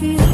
You.